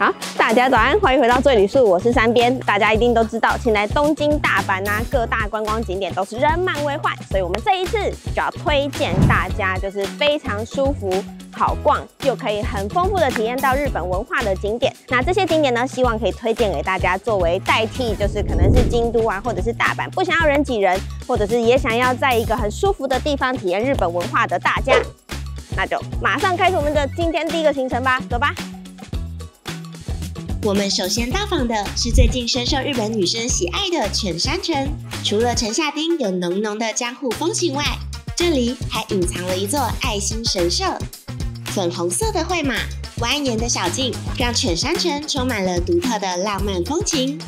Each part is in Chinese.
好，大家早安，欢迎回到最旅宿，我是三边。大家一定都知道，现在东京、大阪啊，各大观光景点都是人满为患，所以我们这一次就要推荐大家，就是非常舒服、好逛，又可以很丰富的体验到日本文化的景点。那这些景点呢，希望可以推荐给大家，作为代替，就是可能是京都啊，或者是大阪，不想要人挤人，或者是也想要在一个很舒服的地方体验日本文化的大家，那就马上开始我们的今天第一个行程吧，走吧。我们首先到访的是最近深受日本女生喜爱的犬山城。除了城下町有浓浓的江户风情外，这里还隐藏了一座爱心神社。粉红色的绘马，蜿蜒的小径，让犬山城充满了独特的浪漫风情。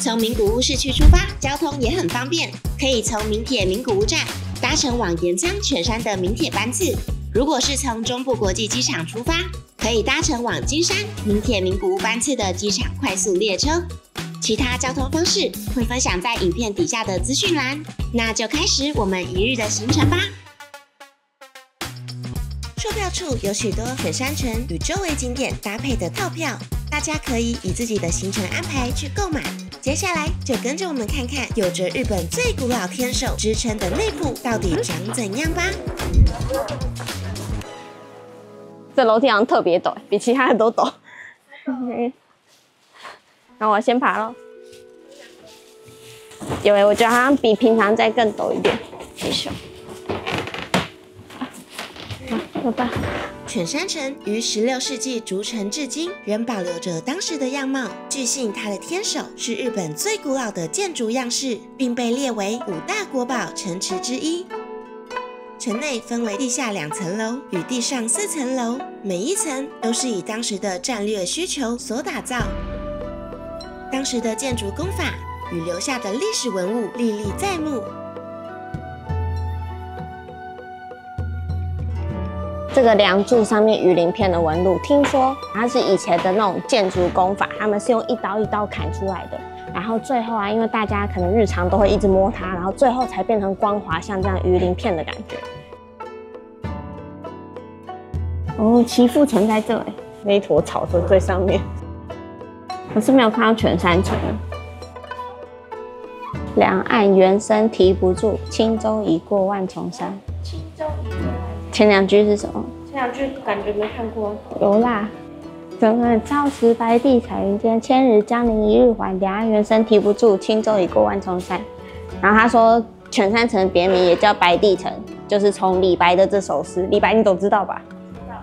从名古屋市区出发，交通也很方便，可以从名铁名古屋站搭乘往岩仓犬山的名铁班次。如果是从中部国际机场出发，可以搭乘往金山名铁名古屋班次的机场快速列车。其他交通方式会分享在影片底下的资讯栏。那就开始我们一日的行程吧。售票处有许多雪山城与周围景点搭配的套票，大家可以以自己的行程安排去购买。接下来就跟着我们看看有着日本最古老天守之称的内部到底长怎样吧。这楼梯好像特别陡，比其他的都陡。那我先爬喽。因为我觉得好像比平常再更陡一点。没事。好，走吧。犬山城于十六世纪筑城至今，仍保留着当时的样貌。据信，它的天守是日本最古老的建筑样式，并被列为五大国宝城池之一。城内分为地下两层楼与地上四层楼，每一层都是以当时的战略需求所打造。当时的建筑工法与留下的历史文物历历在目。这个梁柱上面鱼鳞片的纹路，听说它是以前的那种建筑工法，他们是用一刀一刀砍出来的。然后最后啊，因为大家可能日常都会一直摸它，然后最后才变成光滑，像这样鱼鳞片的感觉。哦，岐阜城在这里，那一坨草在最上面。我是没有看到全山城。两岸猿声啼不住，轻舟已过万重山。轻舟已过。前两句是什么？前两句感觉没看过。有啦。怎么朝辞白帝彩云间，千日江陵一日还。两岸猿声啼不住，轻舟已过万重山。然后他说，犬山城别名也叫白帝城，就是从李白的这首诗。李白你都知道吧？知道。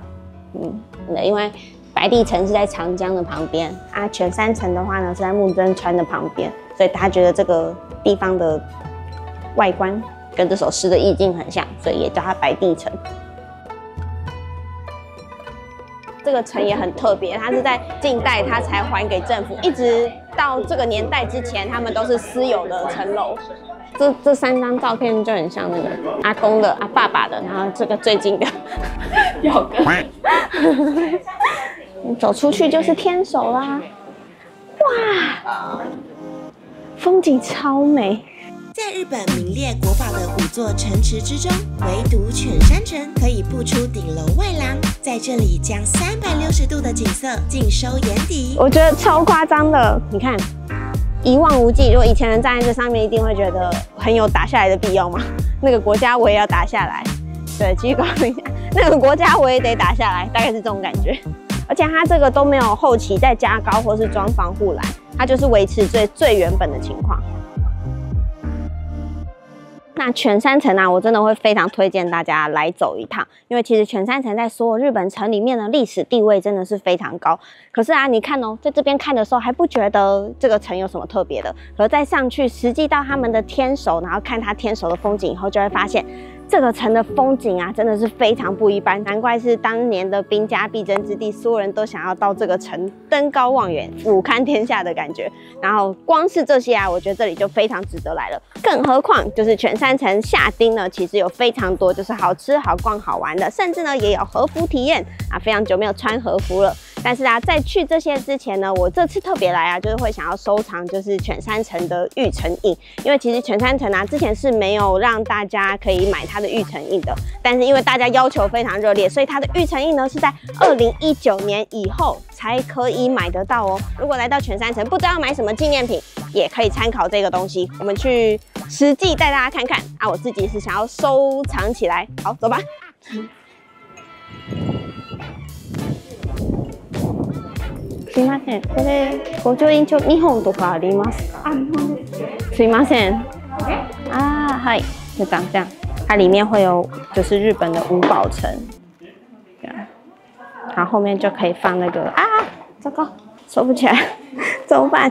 嗯，因为白帝城是在长江的旁边啊，犬山城的话呢是在木曾川的旁边，所以他觉得这个地方的外观跟这首诗的意境很像，所以也叫它白帝城。这个城也很特别，它是在近代它才还给政府，一直到这个年代之前，他们都是私有的城楼。这这三张照片就很像那个阿公的、阿爸爸的，然后这个最近的 表哥。走出去就是天守啦，哇，风景超美。在日本名列国宝的五座城池之中，唯独犬山城可以不出顶楼外廊，在这里将三百六十度的景色尽收眼底。我觉得超夸张的，你看一望无际。如果以前人站在这上面，一定会觉得很有打下来的必要吗？那个国家我也要打下来。对，继续一下，那个国家我也得打下来，大概是这种感觉。而且它这个都没有后期再加高或是装防护栏，它就是维持最最原本的情况。那全山城啊，我真的会非常推荐大家来走一趟，因为其实全山城在所有日本城里面的历史地位真的是非常高。可是啊，你看哦，在这边看的时候还不觉得这个城有什么特别的，可是再上去实际到他们的天守，然后看它天守的风景以后，就会发现。这个城的风景啊，真的是非常不一般，难怪是当年的兵家必争之地，所有人都想要到这个城登高望远，俯瞰天下的感觉。然后光是这些啊，我觉得这里就非常值得来了。更何况就是全山城下町呢，其实有非常多就是好吃、好逛、好玩的，甚至呢也有和服体验啊。非常久没有穿和服了。但是啊，在去这些之前呢，我这次特别来啊，就是会想要收藏就是犬山城的玉成印，因为其实犬山城啊之前是没有让大家可以买它的玉成印的，但是因为大家要求非常热烈，所以它的玉成印呢是在二零一九年以后才可以买得到哦。如果来到犬山城不知道买什么纪念品，也可以参考这个东西，我们去实际带大家看看啊。我自己是想要收藏起来，好，走吧。すいません。これご助院長日本とかありますか？啊，日本です。すいません。哎，啊，嗨，就长这样。它里面会有就是日本的五宝城，这样，然后后面就可以放那个啊，糟糕，收不起来，怎么办？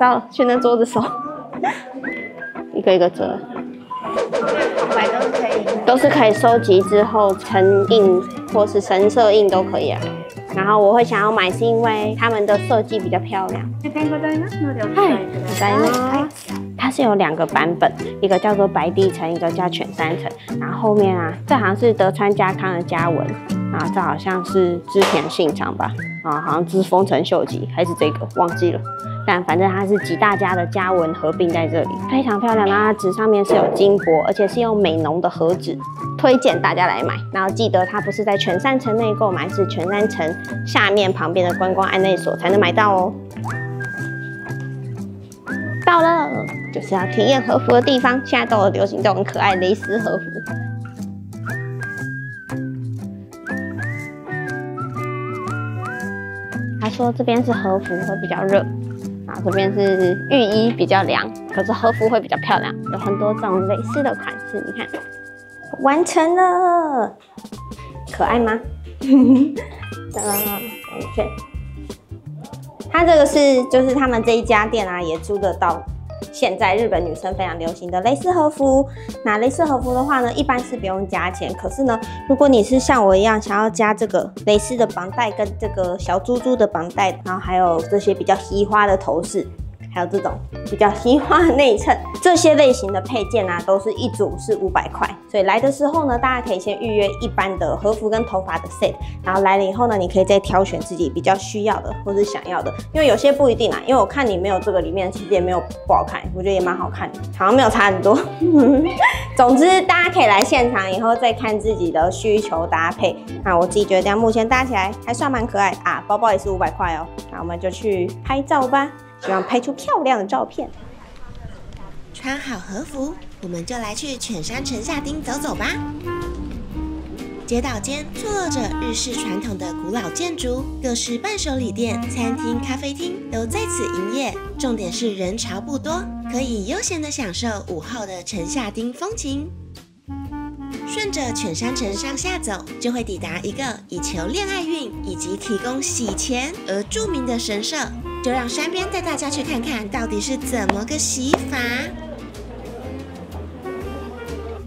糟了，去那桌子收，一个一个折。买都是可以。都是可以收集之后成印或是神社印都可以啊。 然后我会想要买，是因为他们的设计比较漂亮。ありがとうございますのでお使いください。はい它是有两个版本，一个叫做白帝城，一个叫犬山城。然后后面啊，这好像是德川家康的家文 啊，这好像是织田信长吧？啊，好像是丰臣秀吉还是这个忘记了。但反正它是几大家的家文合并在这里，非常漂亮。然后它纸上面是有金箔，而且是用美浓的和纸，推荐大家来买。然后记得它不是在全山城内购买，是全山城下面旁边的观光案内所才能买到哦。到了，就是要体验和服的地方。现在都有流行这种可爱蕾丝和服。说这边是和服会比较热，啊这边是浴衣比较凉，可是和服会比较漂亮，有很多这种蕾丝的款式。你看，完成了，可爱吗？哒，等一下。它这个是就是他们这一家店啊，也租得到现在日本女生非常流行的蕾丝和服。那蕾丝和服的话呢，一般是不用加钱，可是呢，如果你是像我一样想要加这个蕾丝的绑带跟这个小珠珠的绑带，然后还有这些比较稀花的头饰。还有这种比较稀花的内衬，这些类型的配件啊，都是一组是五百块。所以来的时候呢，大家可以先预约一般的和服跟头发的 set，然后来了以后呢，你可以再挑选自己比较需要的或是想要的，因为有些不一定啊。因为我看你没有这个里面，其实也没有不好看，我觉得也蛮好看的，好像没有差很多。总之，大家可以来现场以后再看自己的需求搭配。那我自己觉得这样目前搭起来还算蛮可爱啊，包包也是五百块哦。那我们就去拍照吧。希望拍出漂亮的照片。穿好和服，我们就来去犬山城下町走走吧。街道间坐落着日式传统的古老建筑，各式伴手礼店、餐厅、咖啡厅都在此营业。重点是人潮不多，可以悠闲的享受午后的城下町风情。顺着犬山城上下走，就会抵达一个以求恋爱运以及提供洗钱而著名的神社。就让山边带大家去看看到底是怎么个洗法。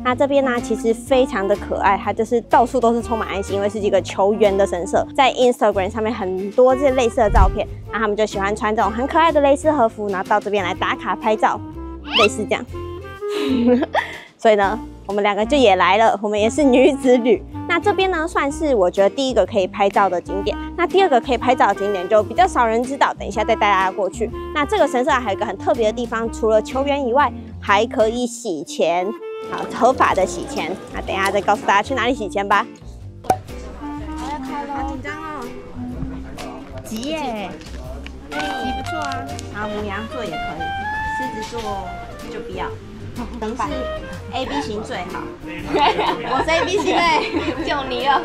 那这边呢，其实非常的可爱，它就是到处都是充满爱心，因为是一个球员的神社。在 Instagram 上面很多这些类似的照片，那他们就喜欢穿这种很可爱的蕾丝和服，然后到这边来打卡拍照，类似这样。所以呢，我们两个就也来了，我们也是女子旅。那这边呢，算是我觉得第一个可以拍照的景点。那第二个可以拍照的景点就比较少人知道，等一下再带大家过去。那这个神社还有一个很特别的地方，除了球员以外，还可以洗钱，好合法的洗钱。那等一下再告诉大家去哪里洗钱吧。好要开喽，好紧张哦。急耶，急不错啊。然后母羊座也可以，狮子座就不要。等是 A B 型最好，我是 A B 型嘞，就你了。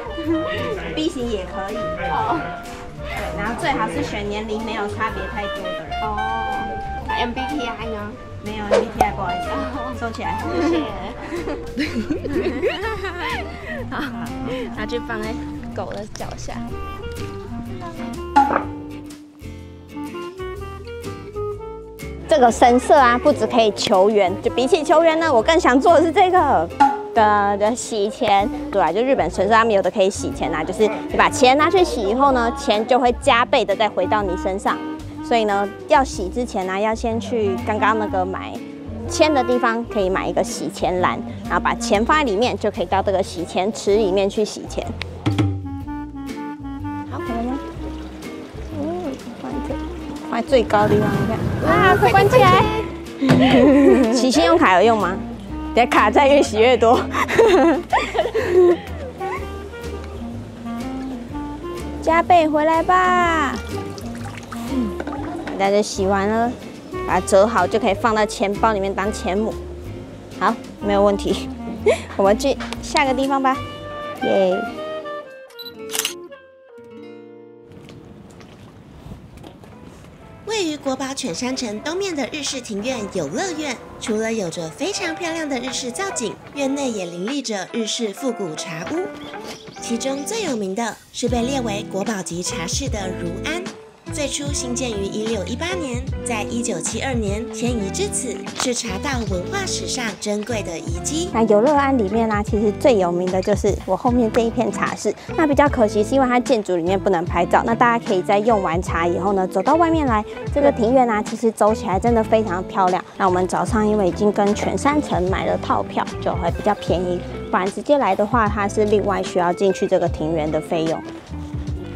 B 型也可以。哦对，然后最好是选年龄没有差别太多的人。哦，MBTI 呢？没有 MBTI 不好意思，收起来。谢谢。好，拿去放在狗的脚下。这个神社啊，不止可以求缘，就比起求缘呢，我更想做的是这个的的洗钱。对啊，就日本神社他们有的可以洗钱啊，就是你把钱拿去洗以后呢，钱就会加倍的再回到你身上。所以呢，要洗之前呢，要先去刚刚那个买签的地方，可以买一个洗钱篮，然后把钱放在里面，就可以到这个洗钱池里面去洗钱。最高的地方，你看，啊，快关 起来！洗信用卡有用吗？等下卡债越洗越多。加倍回来吧！大家洗完了，把它折好就可以放到钱包里面当钱母。好，没有问题。我们去下个地方吧，耶！位犬山城东面的日式庭院有乐园，除了有着非常漂亮的日式造景，院内也林立着日式复古茶屋。其中最有名的是被列为国宝级茶室的如安。最初兴建于一六一八年，在一九七二年迁移至此，是茶道文化史上珍贵的遗迹。那游乐庵里面呢，其实最有名的就是我后面这一片茶室。那比较可惜是因为它建筑里面不能拍照。那大家可以在用完茶以后呢，走到外面来，这个庭院呢，其实走起来真的非常漂亮。那我们早上因为已经跟全山城买了套票，就会比较便宜。不然直接来的话，它是另外需要进去这个庭园的费用。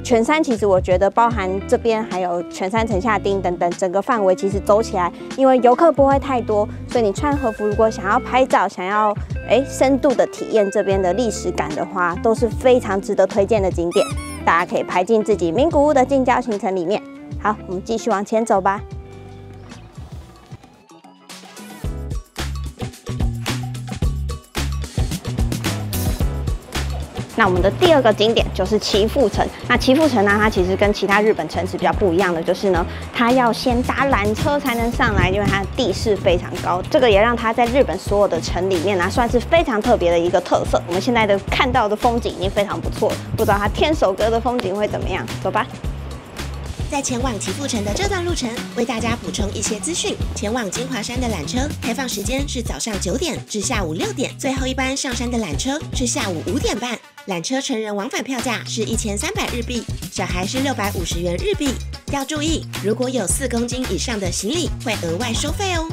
全山其实我觉得包含这边还有全山城下町等等，整个范围其实走起来，因为游客不会太多，所以你穿和服如果想要拍照，想要哎深度的体验这边的历史感的话，都是非常值得推荐的景点，大家可以排进自己名古屋的近郊行程里面。好，我们继续往前走吧。那我们的第二个景点就是岐阜城。那岐阜城呢，它其实跟其他日本城市比较不一样的，就是呢，它要先搭缆车才能上来，因为它的地势非常高。这个也让它在日本所有的城里面呢，算是非常特别的一个特色。我们现在的看到的风景已经非常不错了，不知道它天守阁的风景会怎么样？走吧。在前往岐阜城的这段路程，为大家补充一些资讯。前往金华山的缆车开放时间是早上九点至下午六点，最后一班上山的缆车是下午五点半。缆车成人往返票价是一千三百日币，小孩是六百五十元日币。要注意，如果有四公斤以上的行李，会额外收费哦。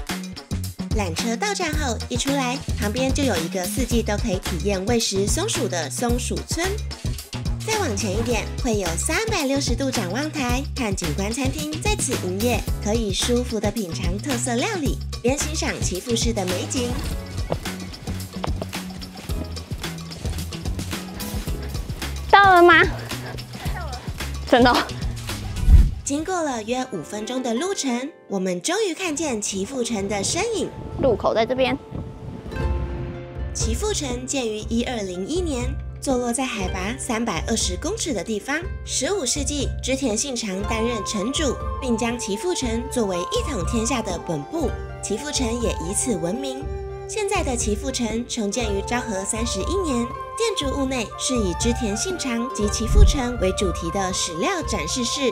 缆车到站后一出来，旁边就有一个四季都可以体验喂食松鼠的松鼠村。再往前一点，会有三百六十度展望台看景观餐厅在此营业，可以舒服的品尝特色料理，边欣赏岐阜市的美景。到了吗？真的。经过了约五分钟的路程，我们终于看见岐阜城的身影。路口在这边。岐阜城建于一二零一年，坐落在海拔三百二十公尺的地方。十五世纪，织田信长担任城主，并将岐阜城作为一统天下的本部，岐阜城也以此闻名。现在的岐阜城重建于昭和三十一年。建筑物内是以织田信长及岐阜城为主题的史料展示室。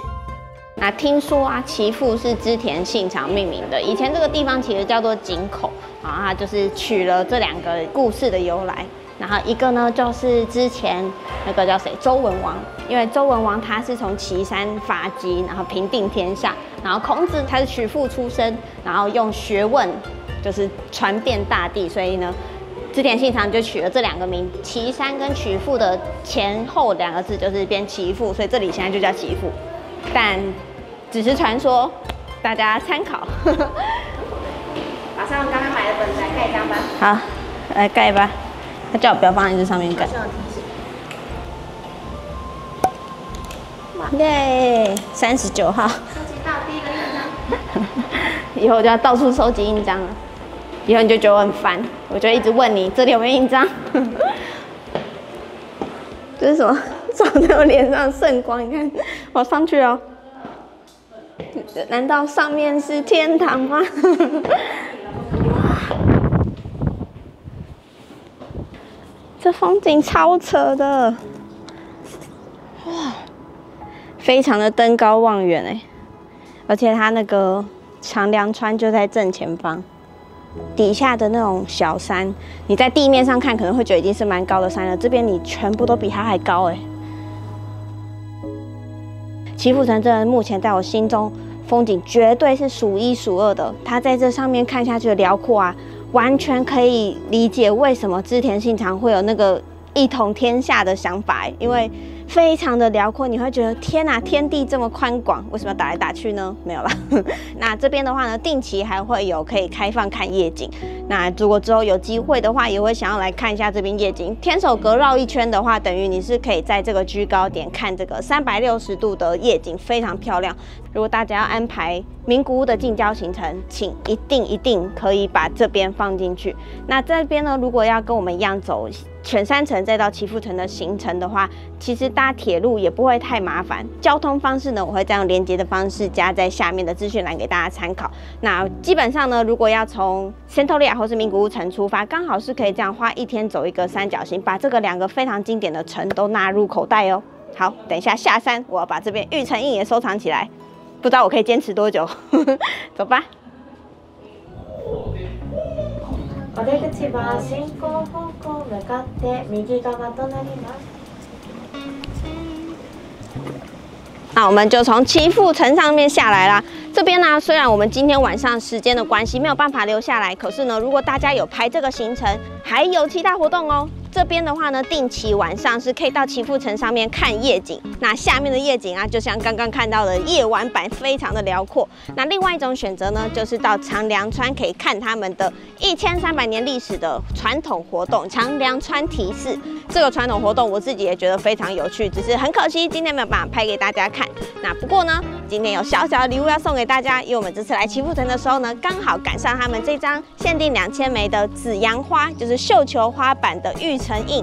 那听说啊，岐阜是织田信长命名的。以前这个地方其实叫做井口，啊就是取了这两个故事的由来。然后一个呢，就是之前那个叫谁周文王，因为周文王他是从岐山发迹，然后平定天下。然后孔子他是曲阜出身，然后用学问就是传遍大地，所以呢。织田信长就取了这两个名，岐山跟曲阜的前后两个字就是编岐阜，所以这里现在就叫岐阜，但只是传说，大家参考。马上刚刚买的本子来盖章吧。好，来盖吧。他叫我不要放在这上面盖。耶，三十九号。收集到第一个印章。以后就要到处收集印章了。以后你就觉得我很烦，我就一直问你这里有没有印章。这是什么？照在我脸上圣光，你看，我上去哦。难道上面是天堂吗？这风景超扯的，哇，非常的登高望远哎，而且它那个长梁川就在正前方。底下的那种小山，你在地面上看可能会觉得已经是蛮高的山了。这边你全部都比它还高哎！祈福城真的目前在我心中风景绝对是数一数二的。它在这上面看下去的辽阔啊，完全可以理解为什么织田信长会有那个一统天下的想法。因为非常的辽阔，你会觉得天哪，天地这么宽广，为什么要打来打去呢？没有啦。那这边的话呢，定期还会有可以开放看夜景。那如果之后有机会的话，也会想要来看一下这边夜景。天守阁绕一圈的话，等于你是可以在这个居高点看这个三百六十度的夜景，非常漂亮。如果大家要安排名古屋的近郊行程，请一定一定可以把这边放进去。那这边呢，如果要跟我们一样走全山城再到祈福城的行程的话，其实搭铁路也不会太麻烦。交通方式呢，我会这样连接的方式加在下面的资讯栏给大家参考。那基本上呢，如果要从仙托利亚或是名古屋城出发，刚好是可以这样花一天走一个三角形，把这个两个非常经典的城都纳入口袋哦。好，等一下下山，我要把这边玉成印也收藏起来。不知道我可以坚持多久，走吧。お出口は進行方向向かって右側となります。那我们就从岐阜城上面下来啦。这边呢，虽然我们今天晚上时间的关系没有办法留下来，可是呢，如果大家有排这个行程，还有其他活动哦。 这边的话呢，定期晚上是可以到祈福城上面看夜景。那下面的夜景啊，就像刚刚看到的夜晚版，非常的辽阔。那另外一种选择呢，就是到长良川可以看他们的一千三百年历史的传统活动——长良川提示。这个传统活动我自己也觉得非常有趣，只是很可惜今天没有办法拍给大家看。那不过呢，今天有小小的礼物要送给大家，因为我们这次来祈福城的时候呢，刚好赶上他们这张限定两千枚的紫阳花，就是绣球花版的玉。成印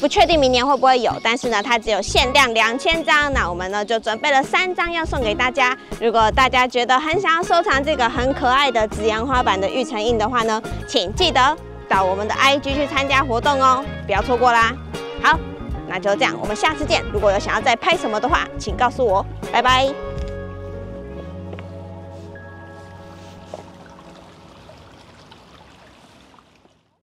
不确定明年会不会有，但是呢，它只有限量两千张。那我们呢就准备了三张要送给大家。如果大家觉得很想要收藏这个很可爱的紫阳花版的玉成印的话呢，请记得到我们的 IG 去参加活动哦，不要错过啦。好，那就这样，我们下次见。如果有想要再拍什么的话，请告诉我。拜拜。